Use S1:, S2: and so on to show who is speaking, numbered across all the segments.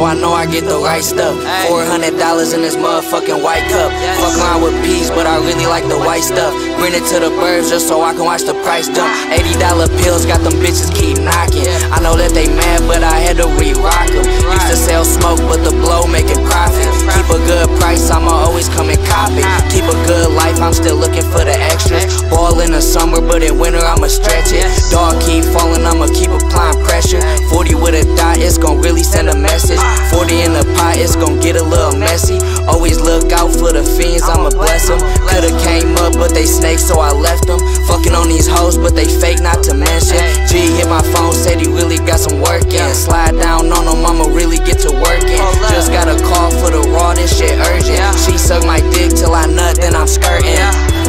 S1: I know I get the right stuff. $400 in this motherfucking white cup. Fuck around with peas, but I really like the white stuff. Bring it to the birds just so I can watch the price dump. $80 pills got them bitches keep knocking. I know that they mad, but I had to re-rock them. Used to sell smoke, but the blow make it profit. Keep a good price, I'ma always come and cop it. Keep a good life, I'm still looking for the extras. Ball in the summer, but in winter I'ma stretch it. Dog keep falling, I'ma keep applying pressure. 40 with a dot, it's gon' really send a message. 40 in the pot, it's gon' get a little messy. Always look out for the fiends, I'ma bless them. Coulda came up, but they snakes, so I left them. Fucking on these hoes, but they fake, not to mention. G hit my phone, said he really got some work in. Slide down on him, I'ma really get to working. Just got a call for the raw, this shit urgent. She suck my dick till I nut, then I'm skirting.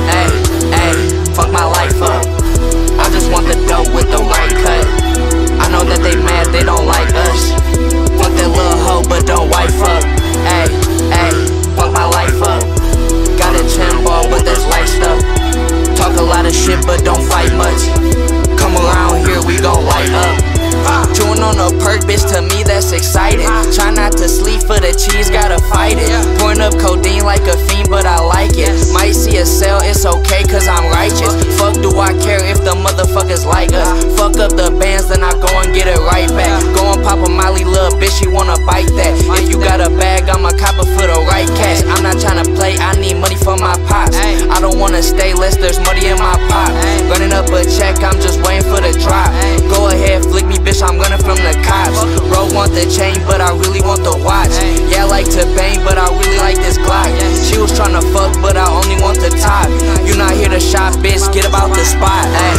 S1: Hey, hey, fuck my life don't fight much. Come around here, we gon' light up. Chewing on a perk, bitch, to me that's exciting. Try not to sleep for the cheese, gotta fight it. Pouring up codeine like a fiend, but I like it. Might see a sale, it's okay, cause I'm righteous. Fuck, do I care if the motherfuckers like us? Fuck up the bands, then I go and get it right back. Go and pop a molly, little bitch, she wanna bite that. If you got a bag, I'm a copper for the right cash. I'm not tryna play, I need money for my pops. I don't wanna stay less, there's money in my pot. chain, but I really want the watch. Yeah, I like to bang, but I really like this Glock. She was tryna fuck, but I only want the top. You not here to shop, bitch, get about the spot. Ay.